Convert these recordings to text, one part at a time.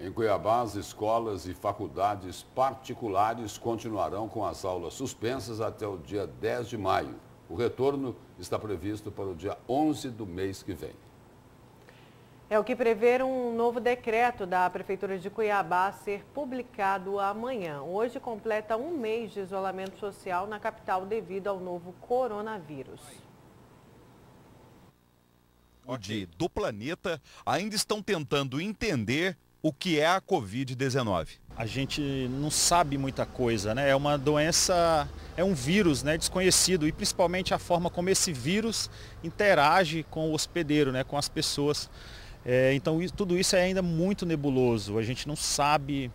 Em Cuiabá, as escolas e faculdades particulares continuarão com as aulas suspensas até o dia 10 de maio. O retorno está previsto para o dia 11 do mês que vem. É o que prevê um novo decreto da Prefeitura de Cuiabá ser publicado amanhã. Hoje completa um mês de isolamento social na capital devido ao novo coronavírus. De, do planeta ainda estão tentando entender o que é a Covid-19. A gente não sabe muita coisa, né? É uma doença, é um vírus né, desconhecido e principalmente a forma como esse vírus interage com o hospedeiro, né, com as pessoas. É, então tudo isso é ainda muito nebuloso. A gente não sabe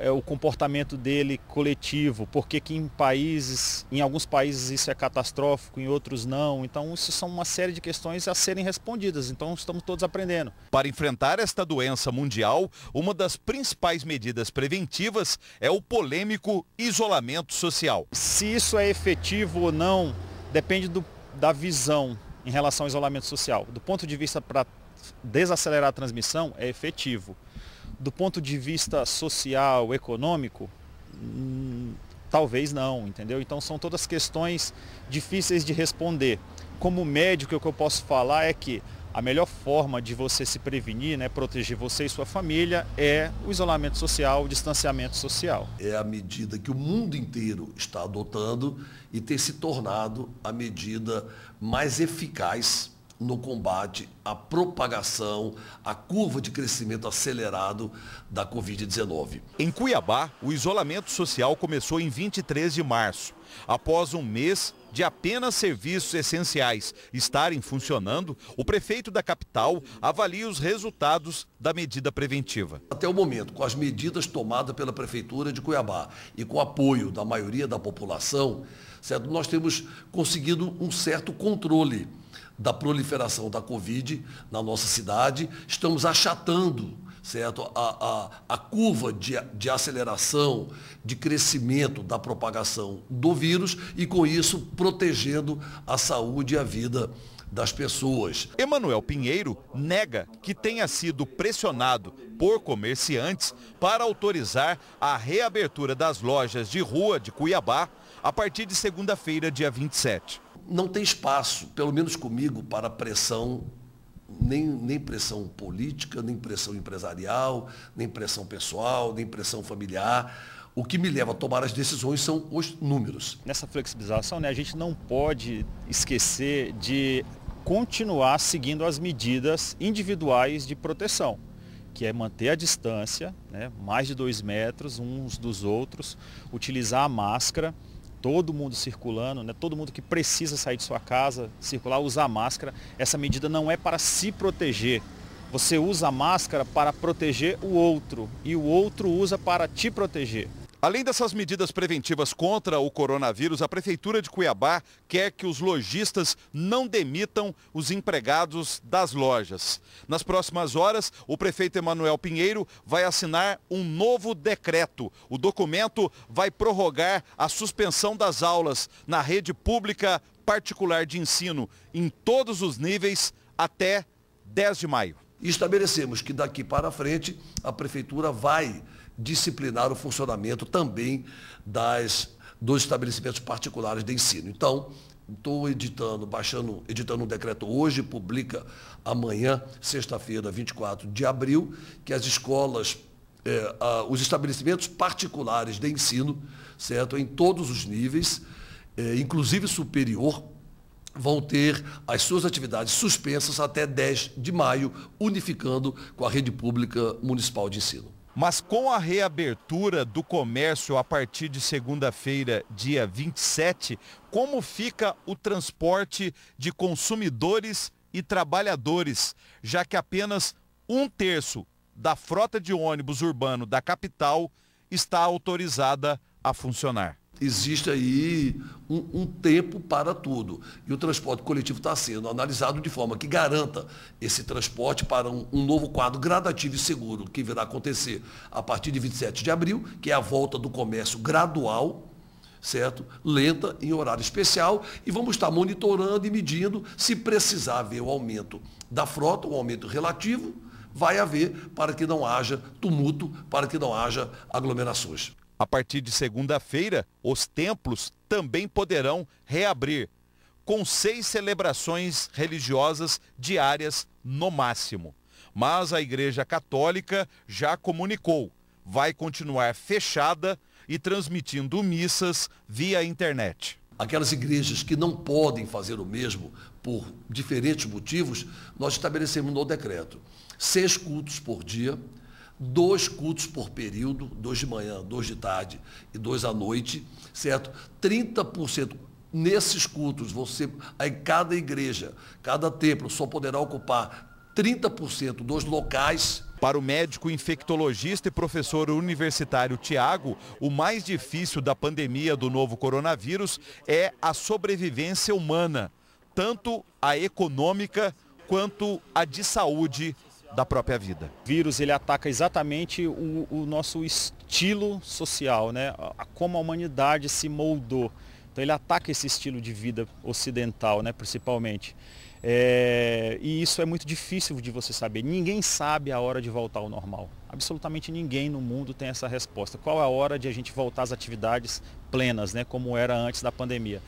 é, o comportamento dele coletivo, porque que em países, em alguns países isso é catastrófico, em outros não. Então isso são uma série de questões a serem respondidas. Então estamos todos aprendendo. Para enfrentar esta doença mundial, uma das principais medidas preventivas é o polêmico isolamento social. Se isso é efetivo ou não, depende do, da visão em relação ao isolamento social. Do ponto de vista para desacelerar a transmissão, é efetivo do ponto de vista social, econômico, hum, talvez não, entendeu? Então são todas questões difíceis de responder. Como médico, o que eu posso falar é que a melhor forma de você se prevenir, né, proteger você e sua família, é o isolamento social, o distanciamento social. É a medida que o mundo inteiro está adotando e tem se tornado a medida mais eficaz no combate à propagação, à curva de crescimento acelerado da Covid-19. Em Cuiabá, o isolamento social começou em 23 de março. Após um mês de apenas serviços essenciais estarem funcionando, o prefeito da capital avalia os resultados da medida preventiva. Até o momento, com as medidas tomadas pela prefeitura de Cuiabá e com o apoio da maioria da população, certo? nós temos conseguido um certo controle da proliferação da Covid na nossa cidade, estamos achatando certo? A, a, a curva de, de aceleração, de crescimento da propagação do vírus e, com isso, protegendo a saúde e a vida das pessoas. Emanuel Pinheiro nega que tenha sido pressionado por comerciantes para autorizar a reabertura das lojas de rua de Cuiabá a partir de segunda-feira, dia 27 não tem espaço, pelo menos comigo, para pressão, nem, nem pressão política, nem pressão empresarial, nem pressão pessoal, nem pressão familiar. O que me leva a tomar as decisões são os números. Nessa flexibilização, né, a gente não pode esquecer de continuar seguindo as medidas individuais de proteção, que é manter a distância, né, mais de dois metros uns dos outros, utilizar a máscara todo mundo circulando, né? todo mundo que precisa sair de sua casa, circular, usar máscara. Essa medida não é para se proteger. Você usa a máscara para proteger o outro e o outro usa para te proteger. Além dessas medidas preventivas contra o coronavírus, a Prefeitura de Cuiabá quer que os lojistas não demitam os empregados das lojas. Nas próximas horas, o prefeito Emanuel Pinheiro vai assinar um novo decreto. O documento vai prorrogar a suspensão das aulas na rede pública particular de ensino em todos os níveis até 10 de maio. estabelecemos que daqui para frente a Prefeitura vai disciplinar o funcionamento também das, dos estabelecimentos particulares de ensino. Então, estou editando, baixando, editando um decreto hoje, publica amanhã, sexta-feira, 24 de abril, que as escolas, eh, ah, os estabelecimentos particulares de ensino, certo, em todos os níveis, eh, inclusive superior, vão ter as suas atividades suspensas até 10 de maio, unificando com a rede pública municipal de ensino. Mas com a reabertura do comércio a partir de segunda-feira, dia 27, como fica o transporte de consumidores e trabalhadores, já que apenas um terço da frota de ônibus urbano da capital está autorizada a funcionar? Existe aí um, um, tempo para tudo. E o transporte coletivo está sendo analisado de forma que garanta esse transporte para um, um, novo quadro gradativo e seguro, que virá acontecer a partir de 27 de abril, que é a volta do comércio gradual, certo? Lenta, em horário especial, e vamos estar monitorando e medindo se precisar haver o aumento da frota, o aumento relativo, vai haver para que não haja tumulto, para que não haja aglomerações. A partir de segunda-feira, os templos também poderão reabrir, com seis celebrações religiosas diárias no máximo. Mas a Igreja Católica já comunicou, vai continuar fechada e transmitindo missas via internet. Aquelas igrejas que não podem fazer o mesmo por diferentes motivos, nós estabelecemos no decreto seis cultos por dia, dois cultos por período, dois de manhã, dois de tarde e dois à noite, certo? 30% nesses cultos, você, em cada igreja, cada templo só poderá ocupar 30% dos locais. Para o médico infectologista e professor universitário Tiago, o mais difícil da pandemia do novo coronavírus é a sobrevivência humana, tanto a econômica quanto a de saúde da própria vida. O vírus ele ataca exatamente o, o nosso estilo social, né? Como a humanidade se moldou. Então ele ataca esse estilo de vida ocidental, né? principalmente. É, e isso é muito difícil de você saber. Ninguém sabe a hora de voltar ao normal. Absolutamente ninguém no mundo tem essa resposta. Qual é a hora de a gente voltar às atividades plenas, né, como era antes da pandemia?